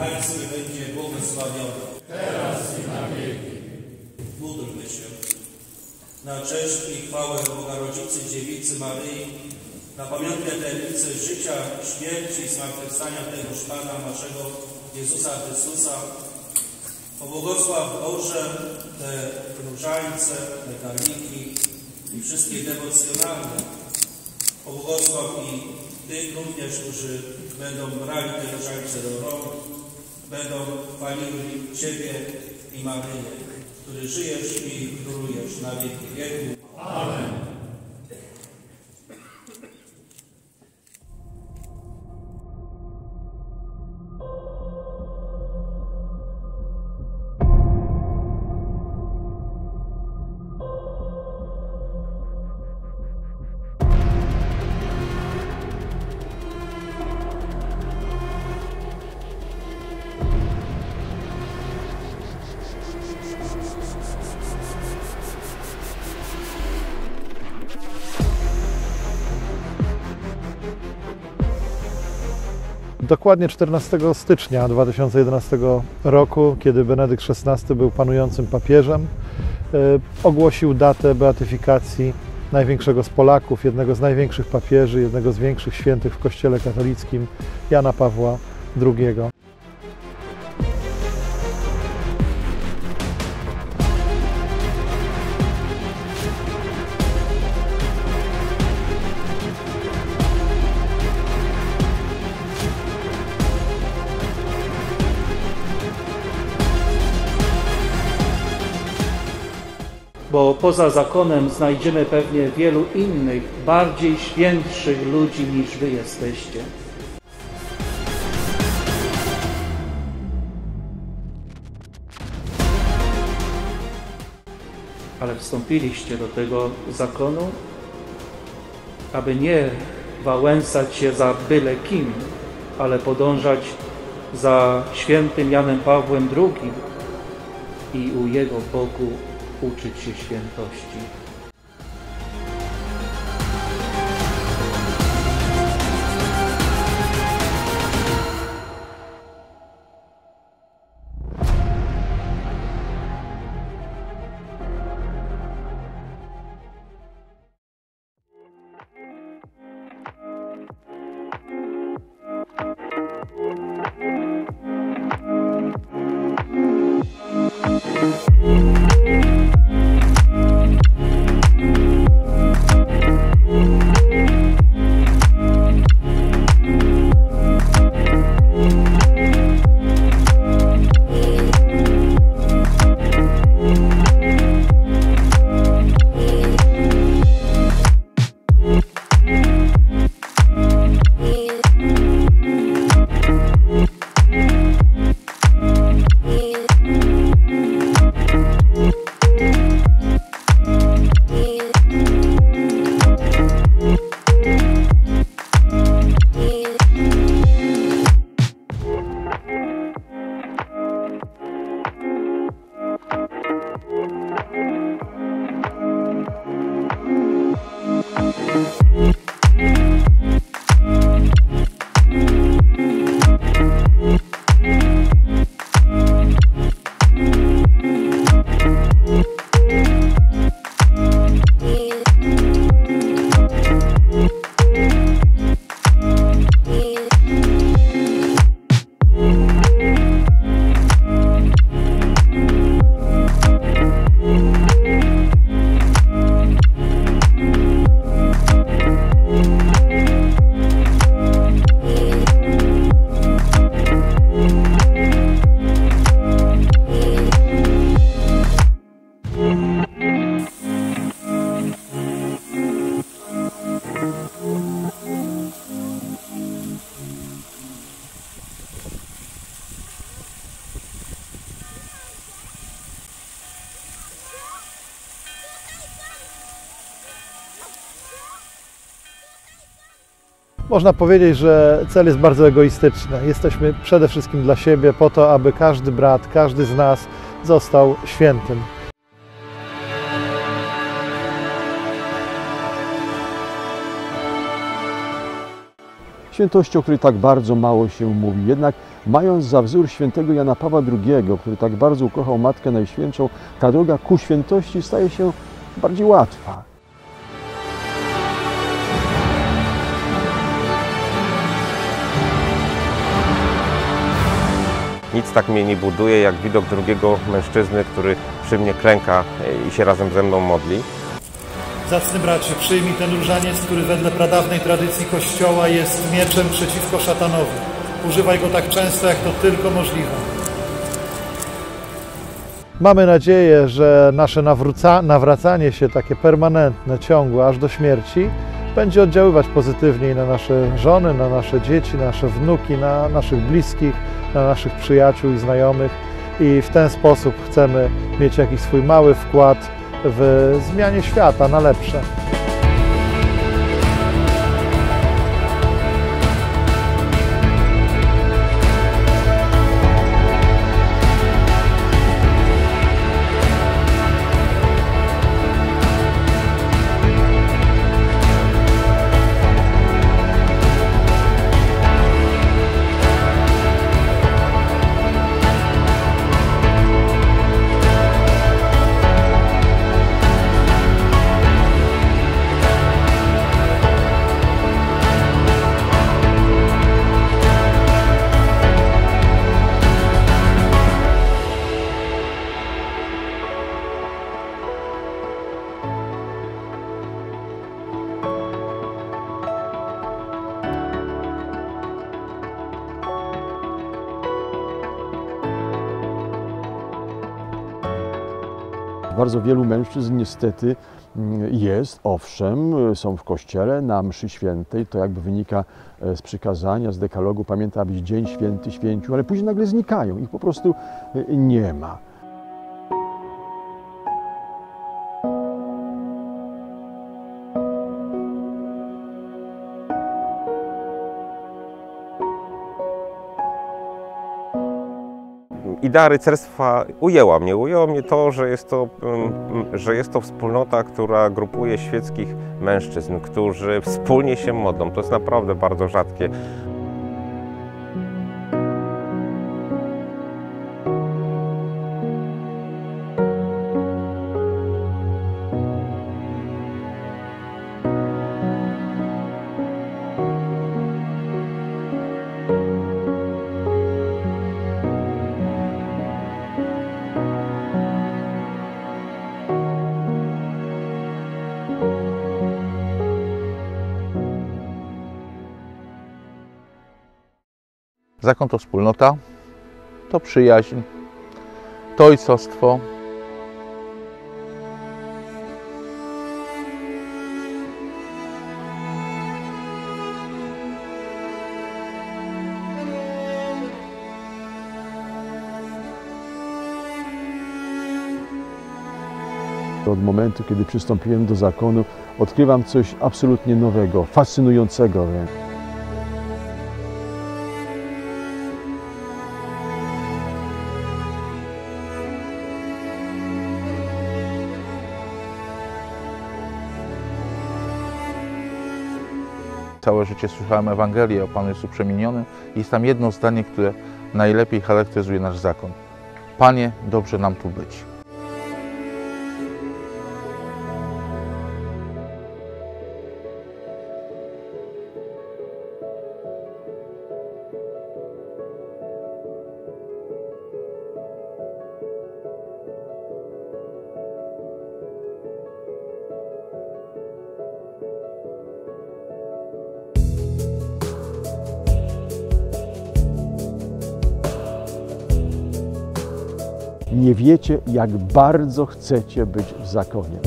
Pańskie będzie błogosławione. Teraz i na wieki. Módlmy się. Na cześć i chwałę Boga Rodzicy Dziewicy Maryi, na pamiątkę tajemnicy życia, śmierci i zmartwychwstania tegoż Pana naszego Jezusa Chrystusa, pobłogosław Boże te różańce, te karniki i wszystkie dewocjonalne. Pobłogosław i tych również, którzy będą brali te różańce do rąk, będą chwalili Ciebie i Maryję, który żyjesz i królujesz na wieki wieku. Amen. Dokładnie 14 stycznia 2011 roku, kiedy Benedykt XVI był panującym papieżem, e, ogłosił datę beatyfikacji największego z Polaków, jednego z największych papieży, jednego z większych świętych w Kościele katolickim, Jana Pawła II. Bo poza zakonem znajdziemy pewnie wielu innych, bardziej świętszych ludzi niż wy jesteście. Ale wstąpiliście do tego zakonu, aby nie wałęsać się za byle kim, ale podążać za świętym Janem Pawłem II i u jego boku uczyć się świętości. Można powiedzieć, że cel jest bardzo egoistyczny. Jesteśmy przede wszystkim dla siebie, po to, aby każdy brat, każdy z nas został świętym. Świętości, o której tak bardzo mało się mówi. Jednak mając za wzór świętego Jana Pawła II, który tak bardzo ukochał Matkę Najświętszą, ta droga ku świętości staje się bardziej łatwa. Nic tak mnie nie buduje, jak widok drugiego mężczyzny, który przy mnie klęka i się razem ze mną modli. Zacny bracie, przyjmij ten różaniec, który wedle pradawnej tradycji Kościoła jest mieczem przeciwko szatanowi. Używaj go tak często, jak to tylko możliwe. Mamy nadzieję, że nasze nawróca, nawracanie się takie permanentne, ciągłe, aż do śmierci, będzie oddziaływać pozytywniej na nasze żony, na nasze dzieci, na nasze wnuki, na naszych bliskich, na naszych przyjaciół i znajomych. I w ten sposób chcemy mieć jakiś swój mały wkład w zmianie świata na lepsze. Bardzo wielu mężczyzn niestety mm, jest, owszem, są w kościele na mszy świętej, to jakby wynika e, z przykazania, z dekalogu, pamięta, abyś dzień święty święcił, ale później nagle znikają, ich po prostu e, nie ma. Idea rycerstwa ujęła mnie. Ujęło mnie to, że jest to, mm, że jest to wspólnota, która grupuje świeckich mężczyzn, którzy wspólnie się modlą. To jest naprawdę bardzo rzadkie. Zakon to wspólnota, to przyjaźń, to ojcostwo. Od momentu, kiedy przystąpiłem do zakonu, odkrywam coś absolutnie nowego, fascynującego wręcz. Całe życie słyszałem Ewangelię o Panu Jezu Przemienionym i jest tam jedno zdanie, które najlepiej charakteryzuje nasz zakon. Panie, dobrze nam tu być. Nie wiecie, jak bardzo chcecie być w zakonie.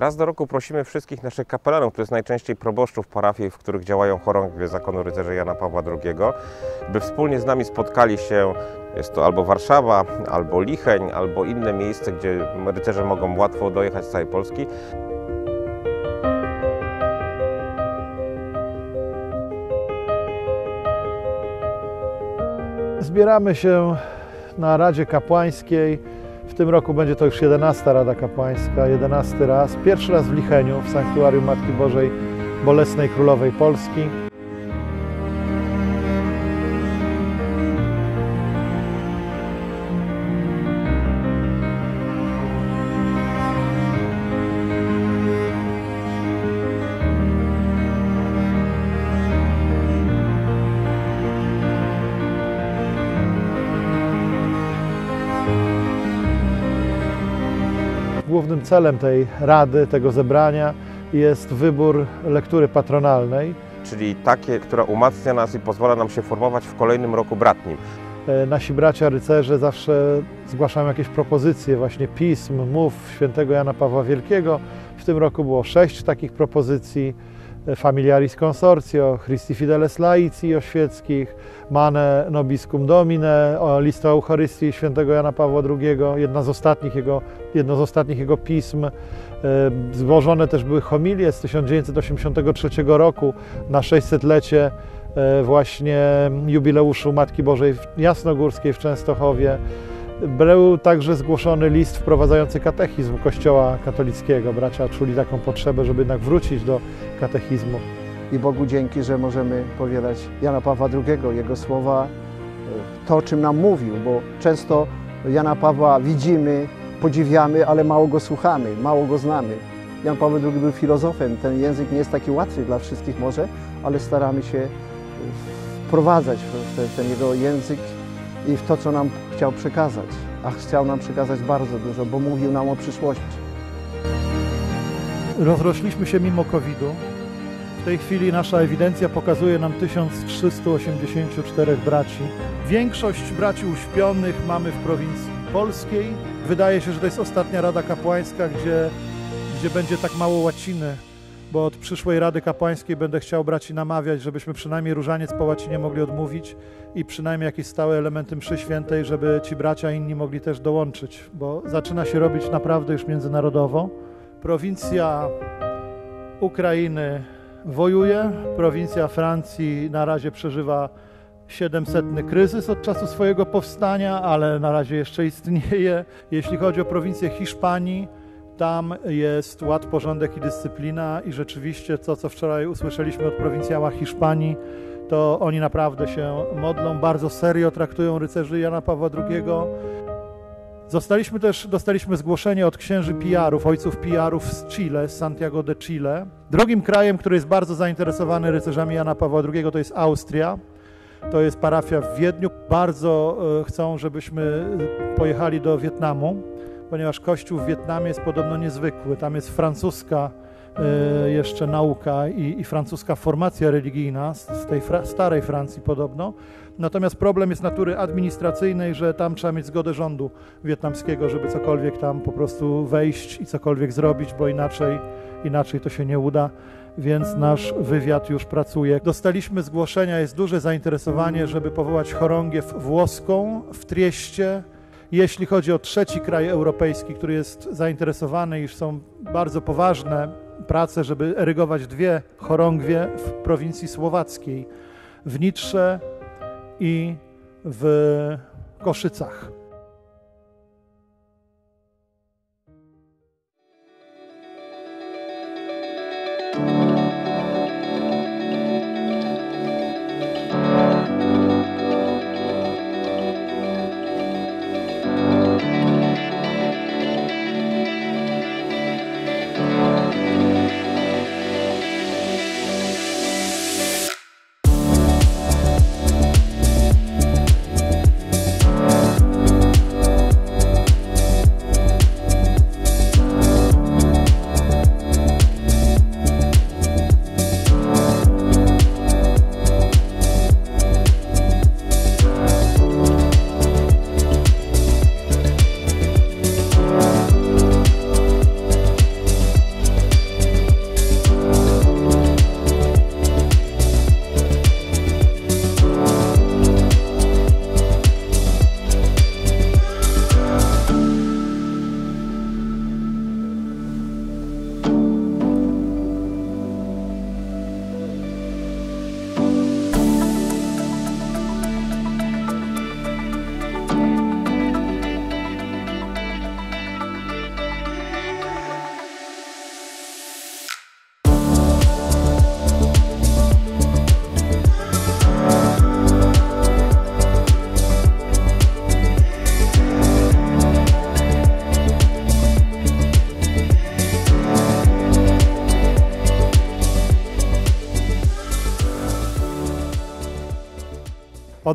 Raz do roku prosimy wszystkich naszych kapelanów, to jest najczęściej proboszczów parafii, w których działają chorągwie Zakonu Rycerzy Jana Pawła II, by wspólnie z nami spotkali się, jest to albo Warszawa, albo Licheń, albo inne miejsce, gdzie rycerze mogą łatwo dojechać z całej Polski. Zbieramy się na Radzie Kapłańskiej. W tym roku będzie to już 11 Rada Kapłańska, 11 raz. Pierwszy raz w Licheniu, w Sanktuarium Matki Bożej Bolesnej Królowej Polski. Celem tej rady, tego zebrania jest wybór lektury patronalnej. Czyli takie, która umacnia nas i pozwala nam się formować w kolejnym roku bratnim. E, Nasi bracia rycerze zawsze zgłaszają jakieś propozycje, właśnie pism, mów świętego Jana Pawła Wielkiego. W tym roku było sześć takich propozycji. Familiaris Consortio, Christi Fideles Laici oświeckich, Mane Nobiscum Domine, lista Eucharystii świętego Jana Pawła II, jedna z ostatnich jego, jedno z ostatnich jego pism. E, Złożone też były homilie z 1983 roku na 600-lecie e, właśnie jubileuszu Matki Bożej Jasnogórskiej w Częstochowie. Był także zgłoszony list wprowadzający katechizm Kościoła katolickiego. Bracia czuli taką potrzebę, żeby jednak wrócić do katechizmu. i Bogu dzięki, że możemy powielać Jana Pawła II, jego słowa, e, to o czym nam mówił, bo często Jana Pawła widzimy, podziwiamy, ale mało go słuchamy, mało go znamy. Jan Paweł II był filozofem, ten język nie jest taki łatwy dla wszystkich może, ale staramy się wprowadzać w ten, ten jego język i w to, co nam chciał przekazać. A chciał nam przekazać bardzo dużo, bo mówił nam o przyszłości. Rozrośliśmy się mimo COVID-u. W tej chwili nasza ewidencja pokazuje nam 1384 braci. Większość braci uśpionych mamy w prowincji polskiej. Wydaje się, że to jest ostatnia Rada Kapłańska, gdzie, gdzie będzie tak mało łaciny, bo od przyszłej Rady Kapłańskiej będę chciał braci namawiać, żebyśmy przynajmniej różaniec po łacinie mogli odmówić i przynajmniej jakieś stałe elementy mszy świętej, żeby ci bracia inni mogli też dołączyć, bo zaczyna się robić naprawdę już międzynarodowo. Prowincja Ukrainy wojuje, prowincja Francji na razie przeżywa 700 kryzys od czasu swojego powstania, ale na razie jeszcze istnieje. Jeśli chodzi o prowincję Hiszpanii, tam jest ład, porządek i dyscyplina i rzeczywiście to, co wczoraj usłyszeliśmy od prowincjała Hiszpanii, to oni naprawdę się modlą, bardzo serio traktują rycerzy Jana Pawła II. Zostaliśmy też, dostaliśmy zgłoszenie od księży PR-ów, ojców PR-ów z Chile, z Santiago de Chile. Drugim krajem, który jest bardzo zainteresowany rycerzami Jana Pawła II, to jest Austria. To jest parafia w Wiedniu. Bardzo e, chcą, żebyśmy pojechali do Wietnamu, ponieważ kościół w Wietnamie jest podobno niezwykły. Tam jest francuska e, jeszcze nauka i, i francuska formacja religijna z tej fra starej Francji podobno. Natomiast problem jest natury administracyjnej, że tam trzeba mieć zgodę rządu wietnamskiego, żeby cokolwiek tam po prostu wejść i cokolwiek zrobić, bo inaczej, inaczej to się nie uda. Więc nasz wywiad już pracuje. Dostaliśmy zgłoszenia, jest duże zainteresowanie, żeby powołać chorągiew włoską w Trieście. Jeśli chodzi o trzeci kraj europejski, który jest zainteresowany, iż są bardzo poważne prace, żeby erygować dwie chorągwie w prowincji słowackiej, w Nitrze i w Koszycach.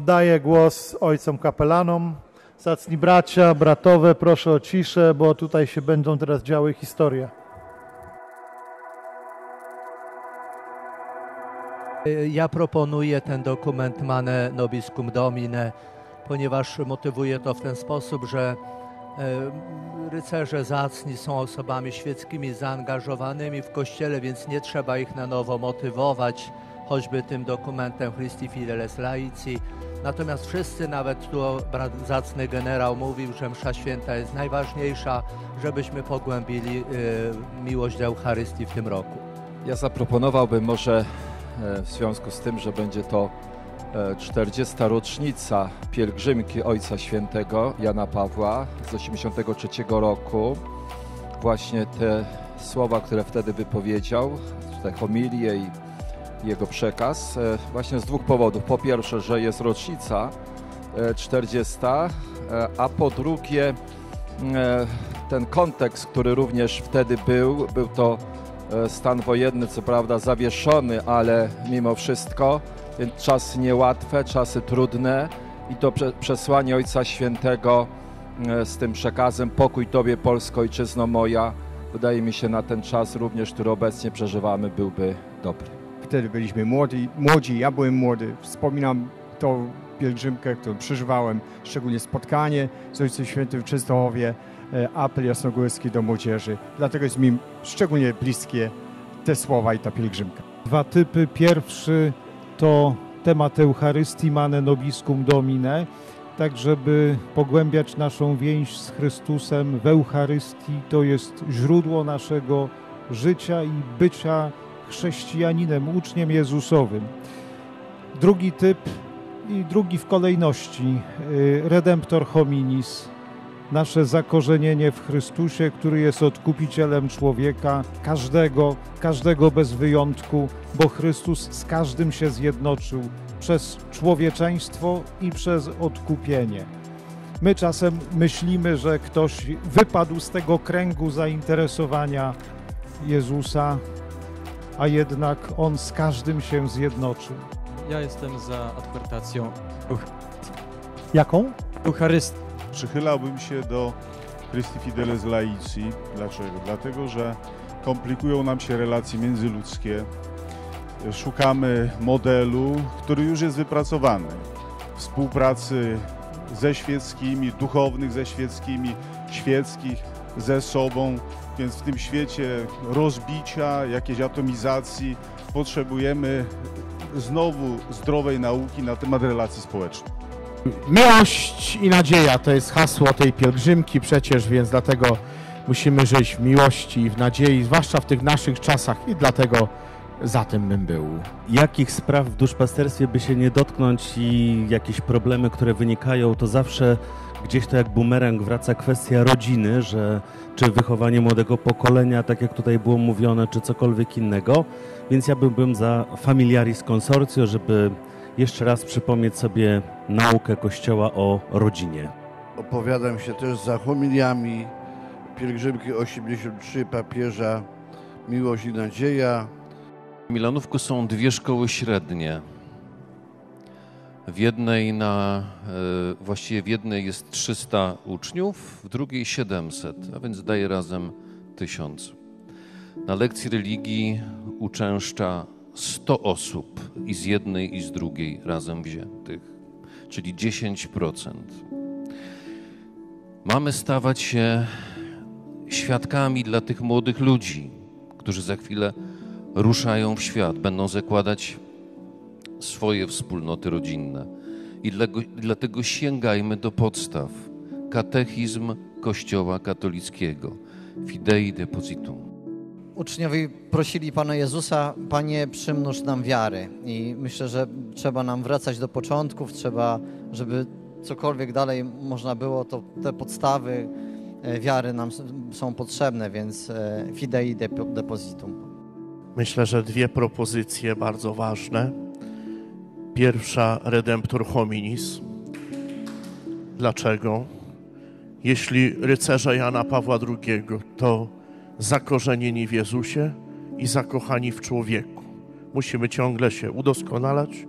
Oddaję głos ojcom kapelanom. Zacni bracia, bratowe, proszę o ciszę, bo tutaj się będą teraz działy historie. Ja proponuję ten dokument Mane Nobiscum Domine, ponieważ motywuję to w ten sposób, że e, rycerze zacni są osobami świeckimi zaangażowanymi w Kościele, więc nie trzeba ich na nowo motywować, choćby tym dokumentem Christi Fideles Laici. Natomiast wszyscy, nawet tu zacny generał mówił, że msza święta jest najważniejsza, żebyśmy pogłębili e, miłość do Eucharystii w tym roku. Ja zaproponowałbym może e, w związku z tym, że będzie to e, 40. rocznica pielgrzymki Ojca Świętego Jana Pawła z 83 roku. Właśnie te słowa, które wtedy wypowiedział, te homilie i jego przekaz, e, właśnie z dwóch powodów. Po pierwsze, że jest rocznica e, 40, e, a po drugie e, ten kontekst, który również wtedy był, był to e, stan wojenny, co prawda zawieszony, ale mimo wszystko, czasy niełatwe, czasy trudne i to prze, przesłanie Ojca Świętego e, z tym przekazem pokój Tobie Polsko, Ojczyzno moja, wydaje mi się na ten czas również, który obecnie przeżywamy, byłby dobry. Wtedy byliśmy młodzi, młodzi, ja byłem młody. Wspominam tą pielgrzymkę, którą przeżywałem, szczególnie spotkanie z Ojcem Świętym w Częstochowie, e, apel jasnogórski do młodzieży. Dlatego jest mi szczególnie bliskie te słowa i ta pielgrzymka. Dwa typy. Pierwszy to temat Eucharystii Mane Nobiscum Domine, tak żeby pogłębiać naszą więź z Chrystusem w Eucharystii. To jest źródło naszego życia i bycia chrześcijaninem, uczniem Jezusowym. Drugi typ i drugi w kolejności, y, Redemptor hominis, nasze zakorzenienie w Chrystusie, który jest odkupicielem człowieka, każdego, każdego bez wyjątku, bo Chrystus z każdym się zjednoczył przez człowieczeństwo i przez odkupienie. My czasem myślimy, że ktoś wypadł z tego kręgu zainteresowania Jezusa, a jednak On z każdym się zjednoczył. Ja jestem za adwertacją Jaką? Eucharystii. Przychylałbym się do Christi Fideles Laici. Dlaczego? Dlatego, że komplikują nam się relacje międzyludzkie. Szukamy modelu, który już jest wypracowany. Współpracy ze świeckimi, duchownych ze świeckimi, świeckich ze sobą. Więc w tym świecie rozbicia, jakiejś atomizacji potrzebujemy znowu zdrowej nauki na temat relacji społecznych. Miłość i nadzieja to jest hasło tej pielgrzymki przecież, więc dlatego musimy żyć w miłości i w nadziei, zwłaszcza w tych naszych czasach i dlatego za tym bym był. Jakich spraw w duszpasterstwie by się nie dotknąć i jakieś problemy, które wynikają, to zawsze gdzieś to jak bumerang wraca kwestia rodziny, że czy wychowanie młodego pokolenia, tak jak tutaj było mówione, czy cokolwiek innego. Więc ja byłbym za familiaris consortio, żeby jeszcze raz przypomnieć sobie naukę Kościoła o rodzinie. Opowiadam się też za homiliami pielgrzymki 83 papieża Miłość i Nadzieja. W Milanówku są dwie szkoły średnie. W jednej na, e, właściwie w jednej jest 300 uczniów, w drugiej 700, a więc daje razem 1000. Na lekcji religii uczęszcza 100 osób i z jednej i z drugiej razem wziętych, czyli 10%. Mamy stawać się świadkami dla tych młodych ludzi, którzy za chwilę ruszają w świat, będą zakładać swoje wspólnoty rodzinne. I dlatego, sięgajmy do podstaw. Katechizm Kościoła katolickiego. Fidei depositum. Uczniowie prosili Pana Jezusa, Panie, przymnóż nam wiary. I myślę, że trzeba nam wracać do początków, trzeba, żeby cokolwiek dalej można było, to te podstawy e, wiary nam są potrzebne, więc e, fidei depo- depositum. Myślę, że dwie propozycje bardzo ważne. Pierwsza, Redemptor hominis. Dlaczego? Jeśli rycerze Jana Pawła II to zakorzenieni w Jezusie i zakochani w człowieku. Musimy ciągle się udoskonalać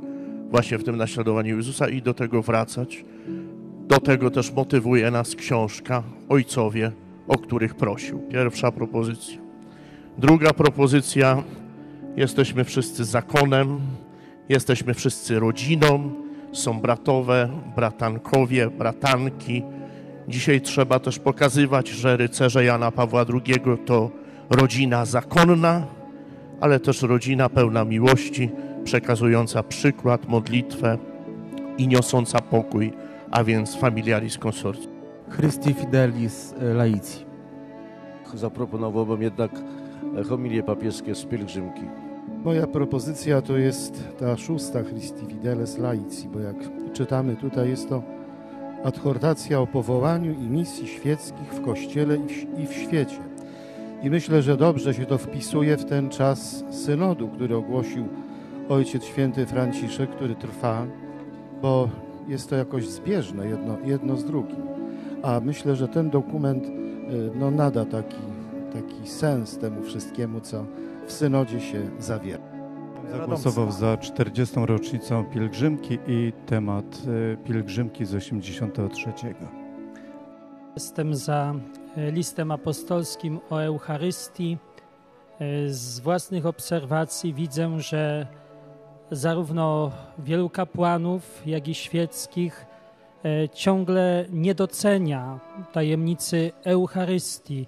właśnie w tym naśladowaniu Jezusa i do tego wracać. Do tego też motywuje nas książka Ojcowie, o których prosił. Pierwsza propozycja. Druga propozycja. Jesteśmy wszyscy zakonem, jesteśmy wszyscy rodziną, są bratowe, bratankowie, bratanki. Dzisiaj trzeba też pokazywać, że rycerze Jana Pawła II to rodzina zakonna, ale też rodzina pełna miłości, przekazująca przykład, modlitwę i niosąca pokój, a więc familiaris consortium. Christi Fidelis Laici. Zaproponowałbym jednak homilię papieskie z pielgrzymki. Moja propozycja to jest ta szósta Christi Fideles Laici, bo jak czytamy tutaj jest to adhortacja o powołaniu i misji świeckich w Kościele i w, świecie. I myślę, że dobrze się to wpisuje w ten czas synodu, który ogłosił Ojciec Święty Franciszek, który trwa, bo jest to jakoś zbieżne jedno, jedno z drugim. A myślę, że ten dokument no, nada taki, taki sens temu wszystkiemu, co w synodzie się zawiera. Zagłosował za 40. rocznicą pielgrzymki i temat pielgrzymki z 83. Jestem za listem apostolskim o Eucharystii. Z własnych obserwacji widzę, że zarówno wielu kapłanów, jak i świeckich ciągle nie docenia tajemnicy Eucharystii.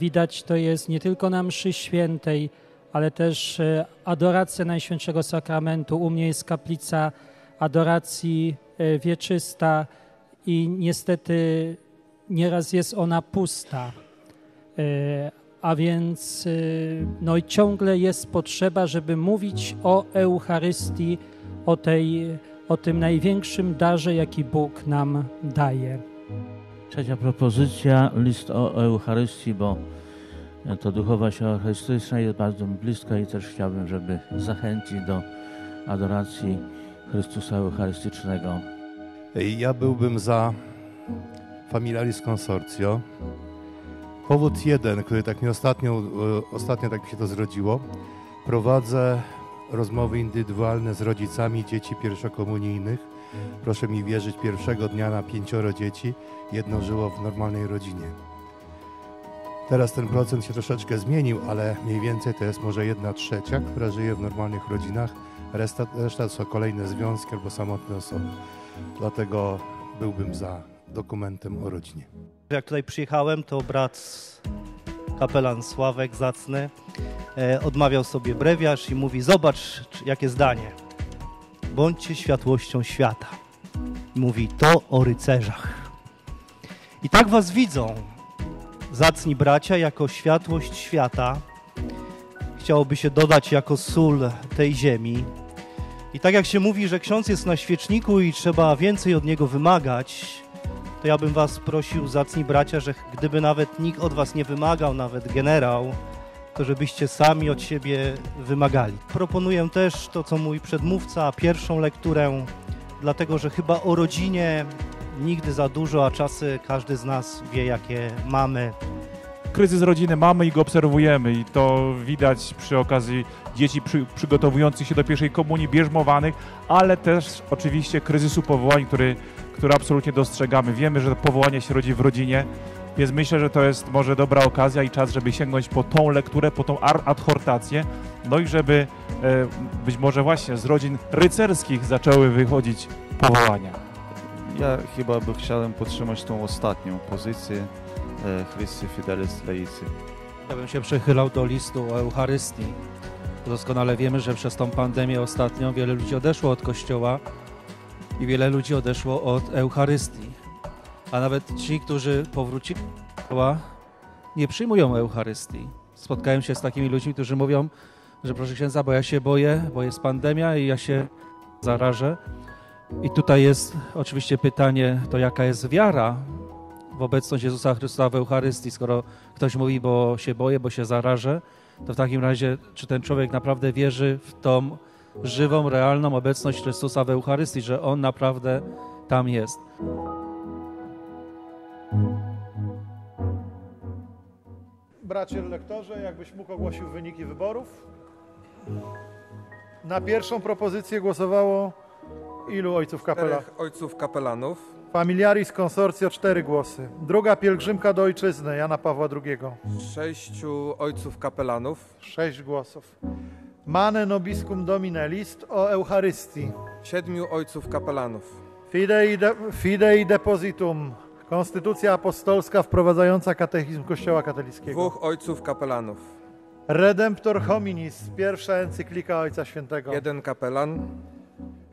Widać to jest nie tylko na mszy świętej, ale też adoracja Najświętszego Sakramentu. U mnie jest kaplica adoracji wieczysta i niestety nieraz jest ona pusta. A więc no i ciągle jest potrzeba, żeby mówić o Eucharystii, o, tej, o tym największym darze, jaki Bóg nam daje. Trzecia propozycja, list o Eucharystii, bo to duchowość eucharystyczna jest bardzo mi bliska i też chciałbym, żeby zachęcić do adoracji Chrystusa Eucharystycznego. Ja byłbym za Familiaris Consortio. Powód jeden, który tak mi ostatnio, ostatnio tak mi się to zrodziło. Prowadzę rozmowy indywidualne z rodzicami dzieci pierwszokomunijnych. Proszę mi wierzyć, pierwszego dnia na pięcioro dzieci jedno żyło w normalnej rodzinie. Teraz ten procent się troszeczkę zmienił, ale mniej więcej to jest może jedna trzecia, która żyje w normalnych rodzinach. Reszta, reszta to kolejne związki albo samotne osoby. Dlatego byłbym za dokumentem o rodzinie. Jak tutaj przyjechałem, to brat kapelan Sławek Zacny e, odmawiał sobie brewiarz i mówi: Zobacz, jakie zdanie. Bądźcie światłością świata. Mówi to o rycerzach. I tak was widzą, zacni bracia, jako światłość świata. Chciałoby się dodać jako sól tej ziemi. I tak jak się mówi, że ksiądz jest na świeczniku i trzeba więcej od niego wymagać, to ja bym was prosił, zacni bracia, że gdyby nawet nikt od was nie wymagał, nawet generał, to żebyście sami od siebie wymagali. Proponuję też to, co mój przedmówca, pierwszą lekturę, dlatego że chyba o rodzinie nigdy za dużo, a czasy każdy z nas wie, jakie mamy. Kryzys rodziny mamy i go obserwujemy i to widać przy okazji dzieci przy, przygotowujących się do pierwszej komunii, bierzmowanych, ale też oczywiście kryzysu powołań, który, który absolutnie dostrzegamy. Wiemy, że powołanie się rodzi w rodzinie, więc myślę, że to jest może dobra okazja i czas, żeby sięgnąć po tą lekturę, po tą adhortację, no i żeby e, być może właśnie z rodzin rycerskich zaczęły wychodzić powołania. Ja chyba by chciałem podtrzymać tą ostatnią pozycję e, Christi Fidelis Laici. Ja bym się przychylał do listu o Eucharystii. Doskonale wiemy, że przez tą pandemię ostatnią wiele ludzi odeszło od Kościoła i wiele ludzi odeszło od Eucharystii. A nawet ci, którzy powrócili nie przyjmują Eucharystii. Spotkałem się z takimi ludźmi, którzy mówią, że proszę księdza, bo ja się boję, bo jest pandemia i ja się zarażę. I tutaj jest oczywiście pytanie, to jaka jest wiara w obecność Jezusa Chrystusa w Eucharystii, skoro ktoś mówi, bo się boję, bo się zarażę, to w takim razie, czy ten człowiek naprawdę wierzy w tą żywą, realną obecność Chrystusa w Eucharystii, że On naprawdę tam jest. Bracie lektorze, jakbyś mógł ogłosił wyniki wyborów? Na pierwszą propozycję głosowało Ilu ojców kapela? Czterech ojców kapelanów. Familiaris Consortio cztery głosy. Druga pielgrzymka do ojczyzny Jana Pawła II. Sześciu ojców kapelanów. Sześć głosów. Mane nobiscum domine list o Eucharystii. Siedmiu ojców kapelanów. Fidei, de, fidei depositum. Konstytucja apostolska wprowadzająca katechizm Kościoła katolickiego. Dwóch ojców kapelanów. Redemptor hominis. Pierwsza encyklika Ojca Świętego. Jeden kapelan.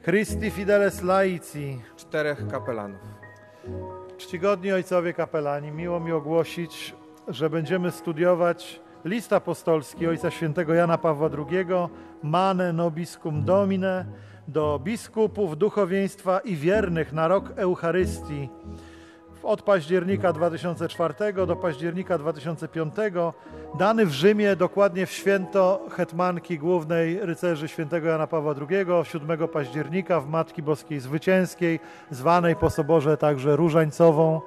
Christi fideles laici. Czterech kapelanów. Czcigodni ojcowie kapelani, miło mi ogłosić, że będziemy studiować list apostolski Ojca Świętego Jana Pawła II, Mane Nobiscum Domine, do biskupów, duchowieństwa i wiernych na rok Eucharystii. Od października 2004 do października 2005, dany w Rzymie dokładnie w święto hetmanki głównej rycerzy świętego Jana Pawła II, 7 października w Matki Boskiej Zwycięskiej, zwanej po soborze także różańcową.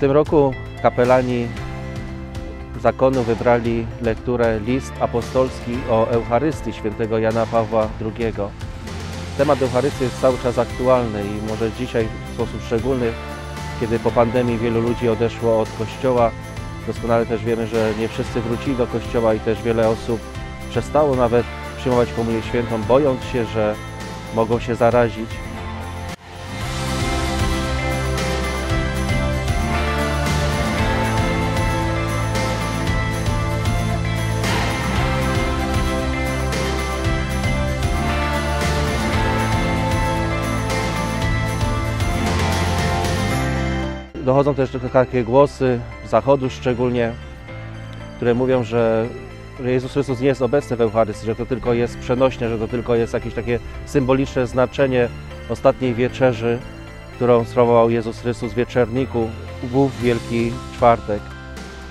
W tym roku kapelani zakonu wybrali lekturę List apostolski o Eucharystii świętego Jana Pawła II. Temat Eucharystii jest cały czas aktualny i może dzisiaj w sposób szczególny, kiedy po pandemii wielu ludzi odeszło od Kościoła. Doskonale też wiemy, że nie wszyscy wrócili do Kościoła i też wiele osób przestało nawet przyjmować Komunię Świętą, bojąc się, że mogą się zarazić. Dochodzą też takie głosy z zachodu szczególnie, które mówią, że Jezus Chrystus nie jest obecny w Eucharystii, że to tylko jest przenośne, że to tylko jest jakieś takie symboliczne znaczenie ostatniej wieczerzy, którą sprawował Jezus Chrystus w wieczerniku w Wielki Czwartek.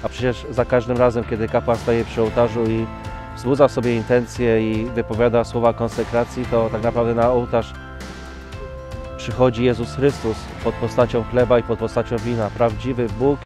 A przecież za każdym razem, kiedy kapłan staje przy ołtarzu i wzbudza sobie intencje i wypowiada słowa konsekracji, to tak naprawdę na ołtarz przychodzi Jezus Chrystus pod postacią chleba i pod postacią wina, prawdziwy Bóg